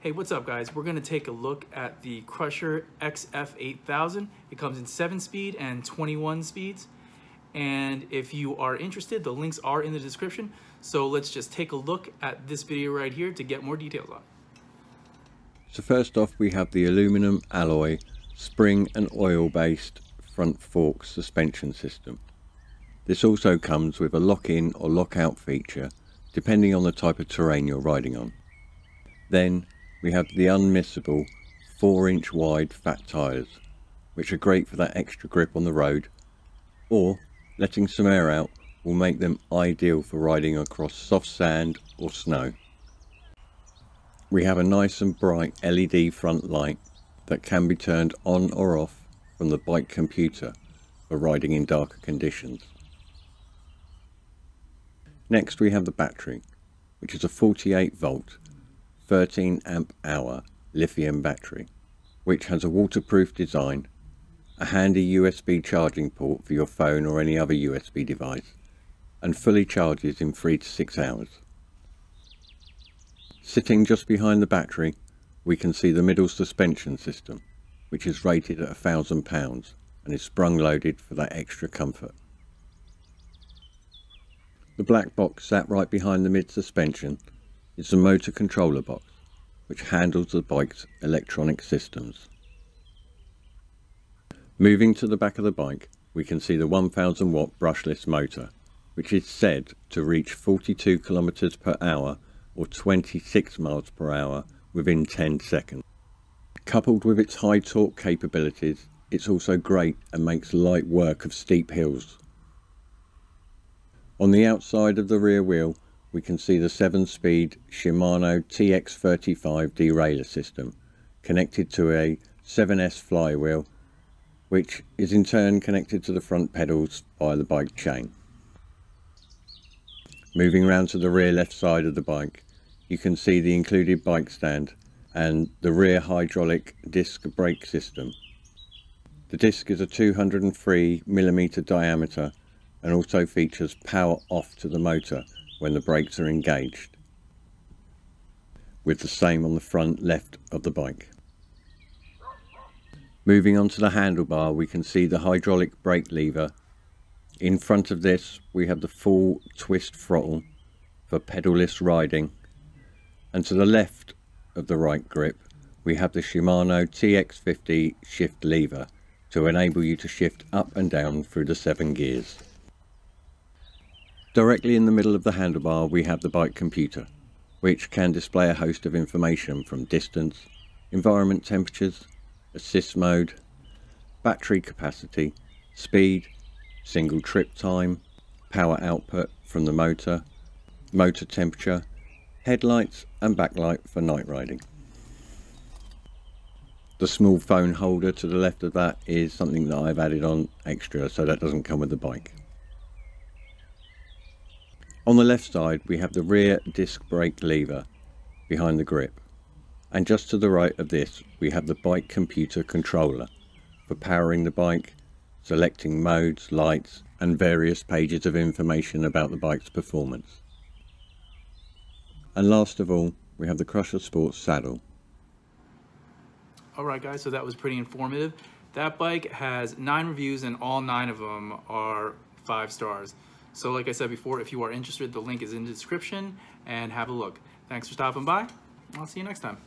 Hey, what's up guys? We're gonna take a look at the Cyrusher XF8000. It comes in seven speed and 21 speeds. And if you are interested, the links are in the description. So let's just take a look at this video right here to get more details on. So first off, we have the aluminum alloy spring and oil based front fork suspension system. This also comes with a lock-in or lock-out feature depending on the type of terrain you're riding on. Then we have the unmissable 4 inch wide fat tyres, which are great for that extra grip on the road, or letting some air out will make them ideal for riding across soft sand or snow. We have a nice and bright LED front light that can be turned on or off from the bike computer for riding in darker conditions. Next we have the battery, which is a 48 volt 13 amp hour lithium battery, which has a waterproof design, a handy USB charging port for your phone or any other USB device, and fully charges in 3 to 6 hours. Sitting just behind the battery, we can see the middle suspension system, which is rated at £1,000 and is sprung loaded for that extra comfort. The black box sat right behind the mid suspension is the motor controller box, which handles the bike's electronic systems. Moving to the back of the bike, we can see the 1000 watt brushless motor, which is said to reach 42 kilometers per hour or 26 miles per hour within 10 seconds. Coupled with its high torque capabilities, it's also great and makes light work of steep hills. On the outside of the rear wheel, we can see the 7-speed Shimano TX35 derailleur system connected to a 7S flywheel which is in turn connected to the front pedals by the bike chain. Moving round to the rear left side of the bike you can see the included bike stand and the rear hydraulic disc brake system. The disc is a 203mm diameter and also features power off to the motor when the brakes are engaged, with the same on the front left of the bike. Moving on to the handlebar we can see the hydraulic brake lever. In front of this we have the full twist throttle for pedalless riding and to the left of the right grip we have the Shimano TX50 shift lever to enable you to shift up and down through the seven gears. Directly in the middle of the handlebar we have the bike computer, which can display a host of information from distance, environment temperatures, assist mode, battery capacity, speed, single trip time, power output from the motor, motor temperature, headlights and backlight for night riding. The small phone holder to the left of that is something that I've added on extra so that doesn't come with the bike. On the left side we have the rear disc brake lever behind the grip and just to the right of this we have the bike computer controller for powering the bike, selecting modes, lights and various pages of information about the bike's performance. And last of all we have the Cyrusher Sports saddle. Alright guys, so that was pretty informative. That bike has nine reviews and all nine of them are five stars. So like I said before, if you are interested, the link is in the description and have a look. Thanks for stopping by. I'll see you next time.